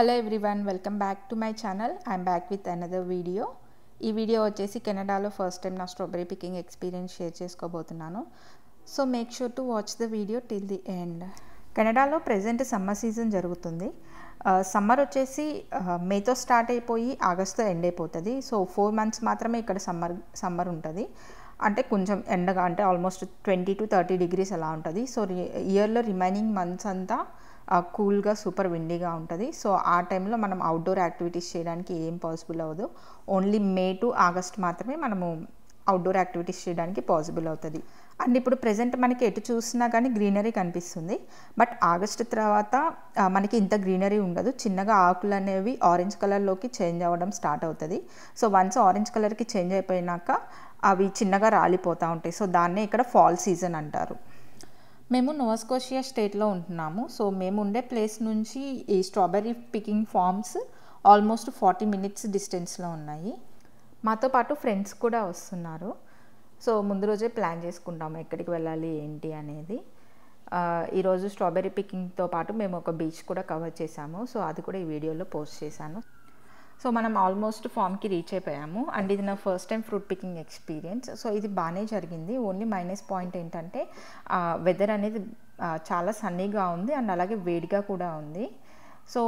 Hello everyone welcome back to my channel I'm back with another video ఈ వీడియో వచ్చేసి కెనడాలో ఫస్ట్ టైం నా స్ట్రాబెరీ పికింగ్ ఎక్స్పీరియన్స్ షేర్ చేసుకోబోతున్నాను. So make sure to watch the video till the end కెనడాలో present summer season జరుగుతుంది. Summer వచ్చేసి మేతో స్టార్ట్ అయిపోయి ఆగస్ట్ ఎండ్ అయిపోతుంది. సో ఫోర్ మంత్స్ మాత్రమే ఇక్కడ సమ్మర్ సమ్మర్ ఉంటుంది. అంటే కొంచెం ఎండగా అంటే almost twenty to thirty degrees అలా ఉంటుంది. సో ఇయర్లో రిమైనింగ్ మంత్స్ అంతా కూల్గా సూపర్ విండీగా ఉంటుంది. సో ఆ టైంలో మనం అవుట్డోర్ యాక్టివిటీస్ చేయడానికి ఏం పాసిబుల్ అవ్వదు. ఓన్లీ మే టు ఆగస్ట్ మాత్రమే మనము అవుట్డోర్ యాక్టివిటీస్ చేయడానికి పాసిబుల్ అవుతుంది. అండ్ ఇప్పుడు ప్రజెంట్ మనకి ఎటు చూసినా కానీ గ్రీనరీ కనిపిస్తుంది. బట్ ఆగస్ట్ తర్వాత మనకి ఇంత గ్రీనరీ ఉండదు. చిన్నగా ఆకులు అనేవి ఆరెంజ్ కలర్లోకి చేంజ్ అవ్వడం స్టార్ట్ అవుతుంది. సో వన్స్ ఆరెంజ్ కలర్కి చేంజ్ అయిపోయినాక అవి చిన్నగా రాలిపోతూ ఉంటాయి. సో దాన్నే ఇక్కడ ఫాల్ సీజన్ అంటారు. మేము నోవాస్కోషియా స్టేట్లో ఉంటున్నాము. సో మేము ఉండే ప్లేస్ నుంచి ఈ strawberry picking farms almost forty minutes డిస్టెన్స్లో ఉన్నాయి. మాతో పాటు ఫ్రెండ్స్ కూడా వస్తున్నారు. సో ముందు రోజే ప్లాన్ చేసుకుంటాము ఎక్కడికి వెళ్ళాలి ఏంటి అనేది. ఈరోజు స్ట్రాబెర్రీ పికింగ్తో పాటు మేము ఒక బీచ్ కూడా కవర్ చేసాము సో అది కూడా ఈ వీడియోలో పోస్ట్ చేశాను. సో మనం ఆల్మోస్ట్ ఫామ్కి రీచ్ అయిపోయాము. అండ్ ఇది నా first time fruit picking experience. So ఇది బాగానే జరిగింది. ఓన్లీ మైనస్ పాయింట్ ఏంటంటే వెదర్ అనేది చాలా సన్నీగా ఉంది అండ్ అలాగే వేడిగా కూడా ఉంది. సో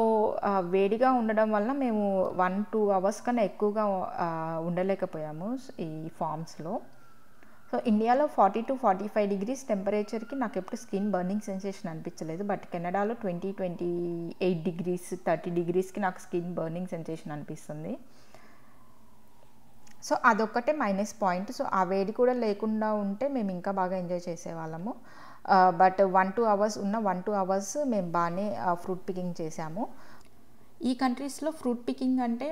వేడిగా ఉండడం వల్ల మేము వన్ టూ అవర్స్ కన్నా ఎక్కువగా ఉండలేకపోయాము ఈ ఫామ్స్లో. సో ఇండియాలో forty to forty five degrees టెంపరేచర్కి నాకు ఎప్పుడు స్కిన్ బర్నింగ్ సెన్సేషన్ అనిపించలేదు. బట్ కెనడాలో twenty twenty eight degrees thirty డిగ్రీస్కి నాకు స్కిన్ బర్నింగ్ సెన్సేషన్ అనిపిస్తుంది. సో అదొక్కటే మైనస్ పాయింట్. సో ఆ వేడి కూడా లేకుండా ఉంటే మేము ఇంకా బాగా ఎంజాయ్ చేసేవాళ్ళము. బట్ వన్ టూ అవర్స్ ఉన్న వన్ టూ అవర్స్ మేము బాగానే ఫ్రూట్ పికింగ్ చేసాము. ఈ కంట్రీస్లో ఫ్రూట్ పికింగ్ అంటే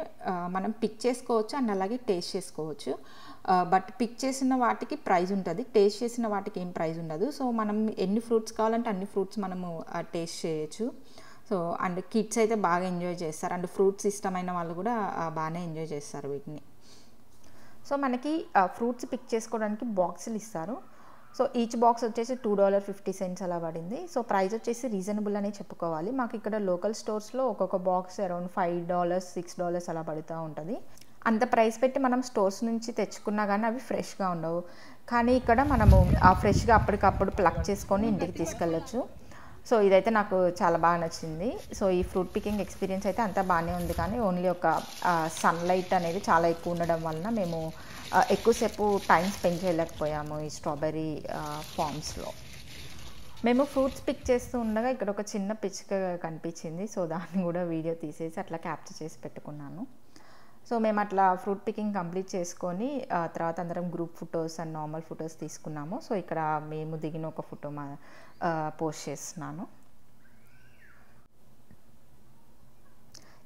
మనం పిక్ చేసుకోవచ్చు అండ్ అలాగే టేస్ట్ చేసుకోవచ్చు. బట్ పిక్ చేసిన వాటికి ప్రైజ్ ఉంటుంది. టేస్ట్ చేసిన వాటికి ఏం ప్రైజ్ ఉండదు. సో మనం ఎన్ని ఫ్రూట్స్ కావాలంటే అన్ని ఫ్రూట్స్ మనము టేస్ట్ చేయొచ్చు. సో అండ్ కిడ్స్ అయితే బాగా ఎంజాయ్ చేస్తారు. అండ్ ఫ్రూట్స్ ఇష్టమైన వాళ్ళు కూడా బాగానే ఎంజాయ్ చేస్తారు వీటిని. సో మనకి ఫ్రూట్స్ పిక్ చేసుకోవడానికి బాక్సులు ఇస్తారు. సో ఈచ్ బాక్స్ వచ్చేసి టూ డాలర్ ఫిఫ్టీ సెంట్స్ అలా పడింది. సో ప్రైస్ వచ్చేసి రీజనబుల్ అనే చెప్పుకోవాలి. మాకు ఇక్కడ లోకల్ స్టోర్స్లో ఒక్కొక్క box around five dollars six dollars అలా పడుతూ ఉంటుంది. అంత ప్రైస్ పెట్టి మనం స్టోర్స్ నుంచి తెచ్చుకున్నా కానీ అవి ఫ్రెష్గా ఉండవు. కానీ ఇక్కడ మనము ఆ ఫ్రెష్గా అప్పటికప్పుడు ప్లక్ చేసుకొని ఇంటికి తీసుకెళ్ళచ్చు. సో ఇదైతే నాకు చాలా బాగా నచ్చింది. సో ఈ ఫ్రూట్ పికింగ్ ఎక్స్పీరియన్స్ అయితే అంతా బాగానే ఉంది కానీ ఓన్లీ ఒక సన్లైట్ అనేది చాలా ఎక్కువ ఉండడం వలన మేము ఎక్కువసేపు టైం స్పెండ్ చేయలేకపోయాము ఈ స్ట్రాబెర్రీ ఫామ్స్లో మేము ఫ్రూట్స్ పిక్ చేస్తూ ఉండగా ఇక్కడ ఒక చిన్న పిచ్చుక కనిపించింది. సో దాన్ని కూడా వీడియో తీసేసి అట్లా క్యాప్చర్ చేసి పెట్టుకున్నాను. సో మేము అట్లా ఫ్రూట్ పికింగ్ కంప్లీట్ చేసుకొని తర్వాత అందరం group photos and normal photos తీసుకున్నాము. సో ఇక్కడ మేము దిగిన ఒక ఫోటో మా పోస్ట్ చేస్తున్నాను.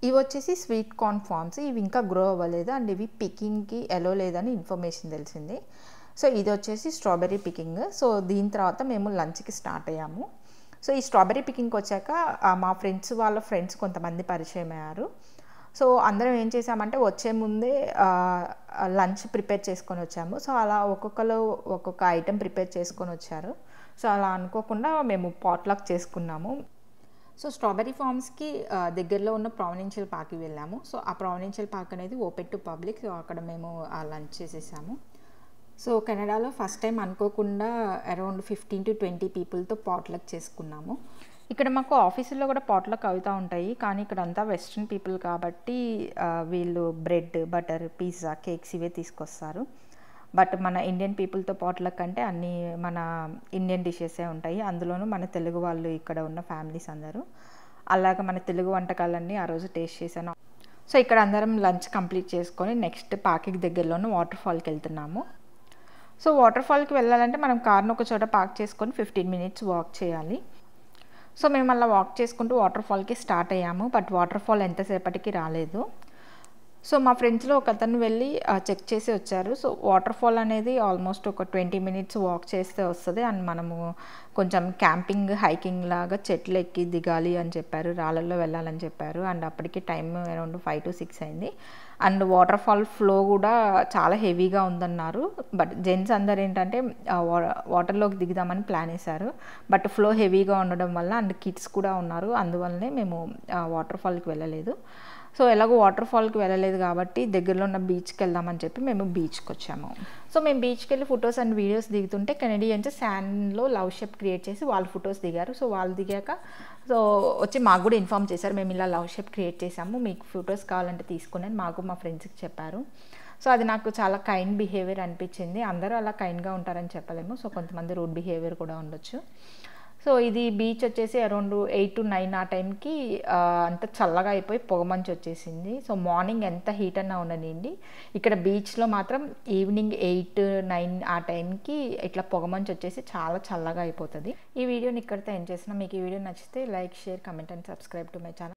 ఇవి వచ్చేసి స్వీట్ కార్న్ ఫార్మ్స్ ఇవి ఇంకా గ్రో అవ్వలేదు అండ్ ఇవి పికింగ్కి ఎలో లేదని ఇన్ఫర్మేషన్ తెలిసింది. సో ఇది వచ్చేసి స్ట్రాబెర్రీ పికింగ్ సో దీని తర్వాత మేము లంచ్కి స్టార్ట్ అయ్యాము. సో ఈ స్ట్రాబెర్రీ పికింగ్కి వచ్చాక మా ఫ్రెండ్స్ వాళ్ళ ఫ్రెండ్స్ కొంతమంది పరిచయం అయ్యారు. సో అందరం ఏం చేసామంటే వచ్చే ముందే లంచ్ ప్రిపేర్ చేసుకొని వచ్చాము. సో అలా ఒక్కొక్కరు ఒక్కొక్క ఐటెం ప్రిపేర్ చేసుకొని వచ్చారు. సో అలా అనుకోకుండా మేము పాట్లాక్ చేసుకున్నాము. సో స్ట్రాబెరీ ఫార్మ్స్కి దగ్గరలో ఉన్న ప్రావినెన్షియల్ పార్క్కి వెళ్ళాము. సో ఆ ప్రావినెన్షియల్ పార్క్ అనేది ఓపెన్ టు పబ్లిక్. సో అక్కడ మేము లంచ్ చేసేసాము. సో కెనడాలో ఫస్ట్ టైం అనుకోకుండా అరౌండ్ ఫిఫ్టీన్ టు ట్వంటీ పీపుల్తో పాట్లక్ చేసుకున్నాము. ఇక్కడ మాకు ఆఫీసుల్లో కూడా పాట్లక్ అవుతూ ఉంటాయి కానీ ఇక్కడ అంతా వెస్ట్రన్ పీపుల్ కాబట్టి వీళ్ళు బ్రెడ్ బటర్ పిజ్జా కేక్స్ ఇవే తీసుకొస్తారు. బట్ మన ఇండియన్ పీపుల్తో పాట్లకు అంటే అన్నీ మన ఇండియన్ డిషెసే ఉంటాయి. అందులోనూ మన తెలుగు వాళ్ళు ఇక్కడ ఉన్న ఫ్యామిలీస్ అందరూ. అలాగ మన తెలుగు వంటకాలన్నీ ఆ రోజు టేస్ట్ చేశాను. సో ఇక్కడ అందరం లంచ్ కంప్లీట్ చేసుకొని నెక్స్ట్ పార్కింగ్ దగ్గరలోనూ వాటర్ ఫాల్కి వెళ్తున్నాము. సో వాటర్ ఫాల్కి వెళ్ళాలంటే మనం కార్ను ఒక చోట పార్క్ చేసుకొని ఫిఫ్టీన్ మినిట్స్ వాక్ చేయాలి. సో మేము అలా వాక్ చేసుకుంటూ వాటర్ ఫాల్కి స్టార్ట్ అయ్యాము. బట్ వాటర్ ఫాల్ ఎంతసేపటికి రాలేదు. సో మా ఫ్రెండ్స్లో ఒక అతను వెళ్ళి చెక్ చేసి వచ్చారు. సో వాటర్ ఫాల్ అనేది ఆల్మోస్ట్ ఒక ట్వంటీ మినిట్స్ వాక్ చేస్తే వస్తుంది. అండ్ మనము కొంచెం క్యాంపింగ్ హైకింగ్ లాగా చెట్లు ఎక్కి దిగాలి అని చెప్పారు. రాళ్ళల్లో వెళ్ళాలని చెప్పారు. అండ్ అప్పటికి time around five to six అయింది. అండ్ వాటర్ ఫాల్ ఫ్లో కూడా చాలా హెవీగా ఉందన్నారు. బట్ జెంట్స్ అందరు ఏంటంటే వాటర్లోకి దిగుదామని ప్లాన్ వేశారు బట్ ఫ్లో హెవీగా ఉండడం వల్ల అండ్ కిడ్స్ కూడా ఉన్నారు. అందువల్లనే మేము వాటర్ ఫాల్కి వెళ్ళలేదు. సో ఎలాగో వాటర్ ఫాల్కి వెళ్ళలేదు కాబట్టి దగ్గరలో ఉన్న బీచ్కి వెళ్దామని చెప్పి మేము బీచ్కి వచ్చాము. సో మేము బీచ్కి వెళ్ళి ఫొటోస్ అండ్ వీడియోస్ దిగుతుంటే కెనడియన్స్ శాండ్లో లవ్ షేప్ క్రియేట్ చేసి వాళ్ళు ఫొటోస్ దిగారు. సో వాళ్ళు దిగాక సో వచ్చి మాకు కూడా ఇన్ఫామ్ చేశారు మేము ఇలా లవ్ షేప్ క్రియేట్ చేసాము మీకు ఫొటోస్ కావాలంటే తీసుకుని మాకు మా ఫ్రెండ్స్కి చెప్పారు. సో అది నాకు చాలా కైండ్ బిహేవియర్ అనిపించింది. అందరూ అలా కైండ్గా ఉంటారని చెప్పలేము. సో కొంతమంది రూడ్ బిహేవియర్ కూడా ఉండొచ్చు. సో ఇది బీచ్ వచ్చేసి అరౌండ్ ఎయిట్ టు నైన్ ఆ టైంకి అంత చల్లగా అయిపోయి పొగమంచు వచ్చేసింది. సో మార్నింగ్ ఎంత హీట్ అన్నా ఉండనివ్వండి ఇక్కడ బీచ్లో మాత్రం ఈవినింగ్ ఎయిట్ నైన్ ఆ టైంకి ఇట్లా పొగమంచు వచ్చేసి చాలా చల్లగా అయిపోతుంది. ఈ వీడియోని ఇక్కడితో ఎండ్ చేసిన మీకు ఈ వీడియో నచ్చితే like share comment and subscribe to my channel